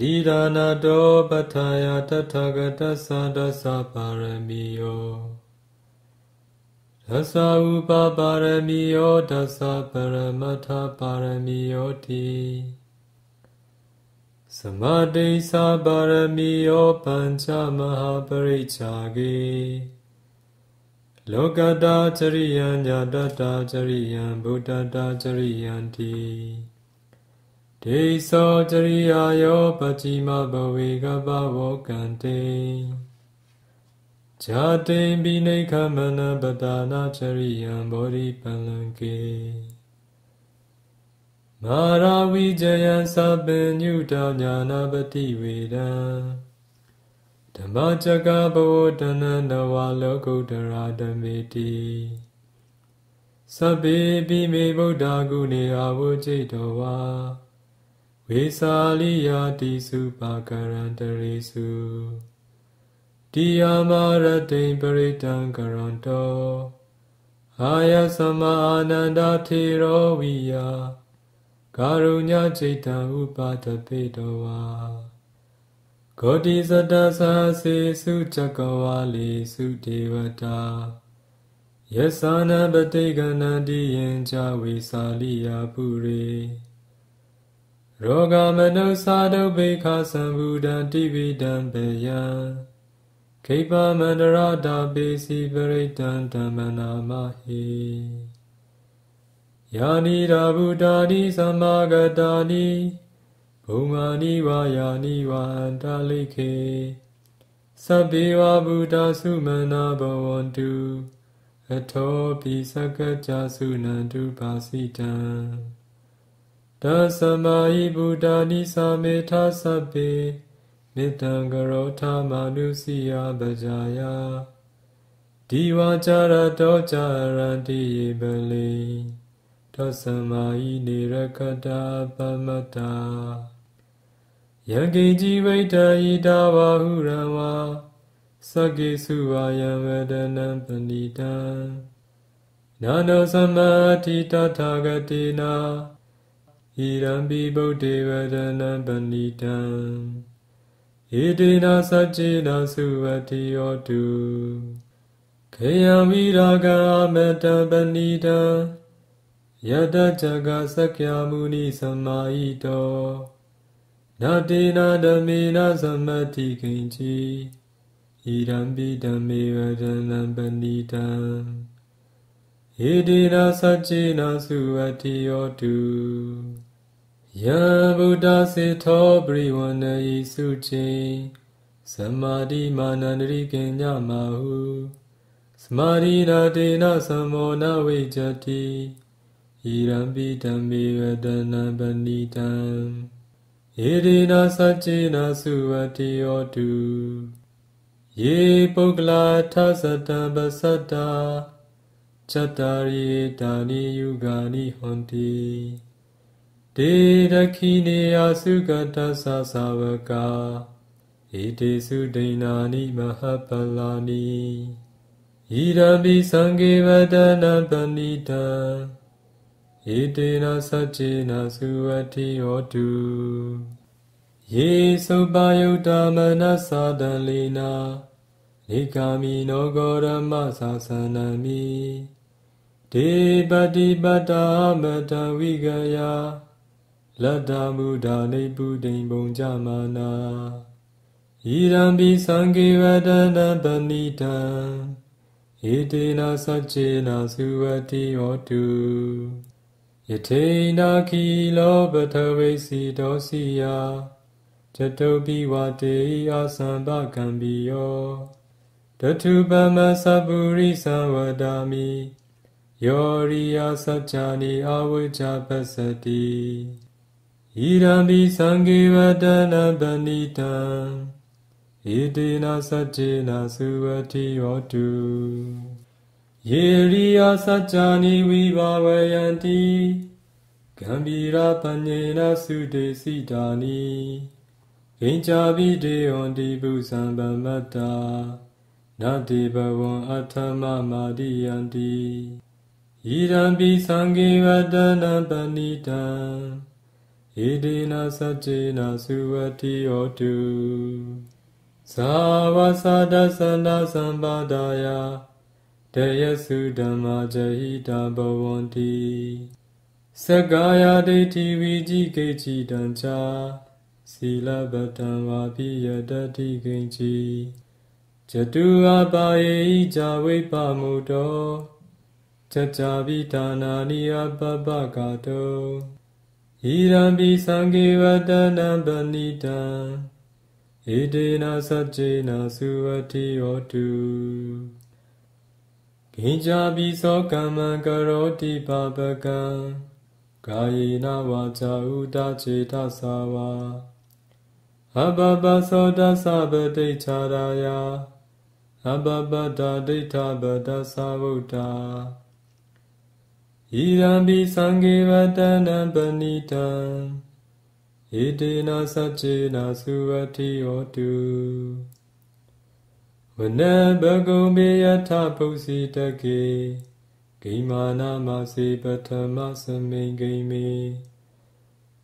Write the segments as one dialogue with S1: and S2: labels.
S1: တိဒါနာတောပဋ္ဌာယတထာဂတသဒသပါရမီယောသသဥပပါရမီယောသသပရမထပါရမီယောတိစမတိသပါရမီယောပัญจမဟာပရိစ္ဆာကေလောကတာจริယံญาတတာจริယံဗုဒ္ဓတာจริယံတိ ဒေသောတရိယာယောပတိမဘဝေကပဝောကံတေဇာတိပိဋိခမနပဒါနာချရိယံဘောဓိပလံကေမာရာဝိဇယံသဗ္ဗညုတဉာဏပတိဝေဒံဓမ္မစကဘဝတနန္တဝါလောကုတ္တရာဓမေတိသဗ္ဗေပိမေဗုဒ္ဓဂုဏေအဝုจิตောဝါ ဝေစာလိယာတိစုပါကရံတရိစုတိယမရတိံပရိတံကရံတောအာယသမအာနန္ဒထေရောဝိယကာရုညจิตံဥပါတပိတောဝါဂောတိသတ္တသာစေစုဇကဝါလီစုဒေဝတာယသနာပတိကနန္တိယံဇဝေစာလိယာပုရိ ရောဂမနုသာဒုဗေခသံဘူဒံတိဝိတံပေယံခိပမန္တရတာပေစီပရိတံဓမ္မနာမဟိယာနိရာဗုဒ္ဓာနိသမ္မာဂတာနိဘုံမာနိဝါယာနိဝါအန္တလိခေသဗ္ဗေဝဗုဒ္ဓသုမနာဘဝန္တုအထောပိသကကြသုနန္တုပါစိတံ တသမဟိဗုဒ္ဓနိသာမေထသဗ္ဗေမေတ္တံကရောထမနုစီယပဇာယဒီဝါကြရတောကြရန္တိယေပလိတသမဟိနေရကတာပမတ္တာယံကိជីဝိတဟိတာဝဟုရံဝါသကေစုဝါယံဝဒနံပဏိတံနာနောသမတိတထာဂတိနာ Idam bibo devadana banditam Idina sachina suvati otu Kayam viraga ameta bandita Yada jaga sakya muni samaito Natina damina samati kinchi Idam bidam evadana banditam ဣတိနာသัจေနာစုအတိယောတုယံဗုဒ္ဓစေသောပရိဝဏဤစုချင်းသမာတိမာနန္တရိကညမဟုသမာရိနာတေနသမောနဝိဇတိဣရံပိတံမေဝတနံပဏိတံဣတိနာသัจေနာစုဝတိယောတုယေပုဂ္ဂလာထသတံပသတ္တာ චတ္တာရိတာနိယုဂာနိဟွန်တိဒေရခိနေယသုကတသသဝကာဣတိစုဒိဏာနိမဟပလာနိဣရပိသံဃေဝဒနာပဏိတံဣတေနသัจ चे နသုဝတိဟောတုယေသုပယုတမနသာတံလေနာဧကာမိနောဂောရမသာသနမိ ဒေပတိပတ္တာမတဝိကယလတ္တမုဒာနေပုဒိံဘုံကြမာနာဣရံပိသံဃေဝဒနာပဏိတံဣတေနသัจ चे နာသုဝတိဟောတုယထေနာခိလောပထဝိစီတောစီယจตุပိဝတေအာသံပကံပိယောတထုပမသဗ္ဗုရိသဝဒာမိ ယောရိယသัจ जा နိအဝိဇ္ဇပစ္စတိဣရံပိသံဃေဝတနာပဏိတံဣတိနာစัจ चे နာသုဝတိယောတုယေရိယသัจ जा နိဝိဘာဝယန္တိကံဗီရာပညေနသုတေစိတာနိဂိဉ္စာပိတေဟောတိပုသံဗမတ္တာနတိဘဝံအထမမာတိယန္တိ ဣရံပိသံဃေဝတနံပဏိတံဣတိနာစัจ ेन သုဝတိဟောတုဇာဝသဒသန္တသံပါဒာယတေယစုဓမ္မာဇဟိတဘဝန္တိသက္ကာယဒိဋ္ဌိဝိจิကိဋ္ဌိတံချာစီလပတံဝါပိယတတိကိဉ္စီဇတုအပါယေဣဇဝိပမုတော チャチャビタナリアパパカトイラビサギワタナバニタ。イデナサチェナスワティオトゥ。ギジャビソカマカロティパパカ。カイナワチャウタチタサワ。アババソダサバデチャラヤ。アババダデタバダサウタ ဣရံပိသံဃေဝတနံပဏိတံဣတေနသัจ ेन သုဝတိဟောတုဝနဘဂုံမေယထပုစီတကေဂိမာနာမစေပထမသမိန်ဂိမေ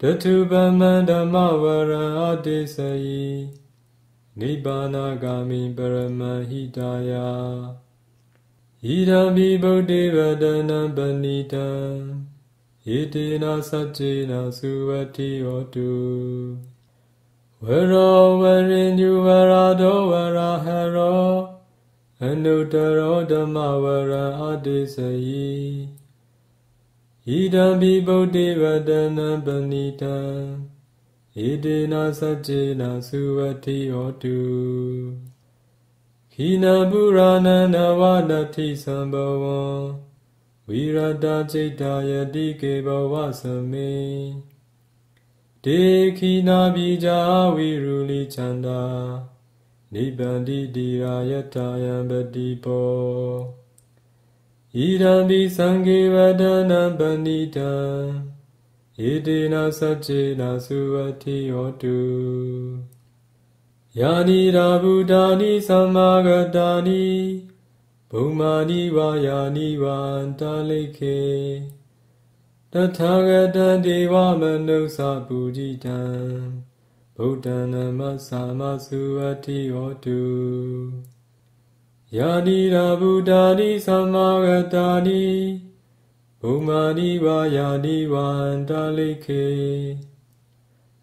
S1: တထုပမန္ဓမဝရံအတိစယိနိဗ္ဗာနဂာမိပရမဟိတယ ဣဒံမိဗုဒ္ဓေဝတနံပဏိတံဣတိနာသัจ ेन သုဝတိဟောတုဝရောဝရိညုဝရတောဝရဟရောအနုတရောဓမ္မဝရအတိစယိဣဒံမိဗုဒ္ဓေဝတနံပဏိတံဣတိနာသัจ ेन သုဝတိဟောတု ခိနပုရာဏနဝနတိသံဘဝံဝိရတจิตာယတိကေဘဝသမေဒေခိနာပိဇာဝိရုလိချန္တာနိဗ္ဗန္တိတိရာယတာယံပတိပောဣဒံပိသံဃေဝဒနံပဏိတံဣတိနာစัจ ेन သုဝတိဟောတု ယာနိရာဗုဒာနိသမ္မာဂတာနိဘုံမာနိဝါယာနိဝန္တလိခေတထာဂတံဒေဝမနုဿပုရိတံဗုဒ္ဓံနမသမသုဝတိဟောတုယာနိရာဗုဒာနိသမ္မာဂတာနိဘုံမာနိဝါယာနိဝန္တလိခေ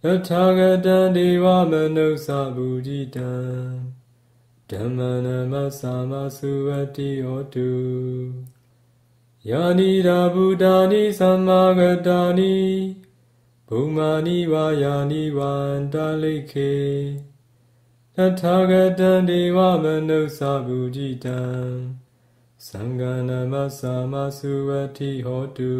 S1: ယထာဂတံဒေဝမနုဿဘူတိတံဓမ္မနမသမသုဝတိဟောတုယာနိရာဗုဒာနိသမ္မာဂတာနိဘုမာနိဝါယာနိဝန္တလိခေတထာဂတံဒေဝမနုဿဘူတိတံသံဃာနမသမသုဝတိဟောတု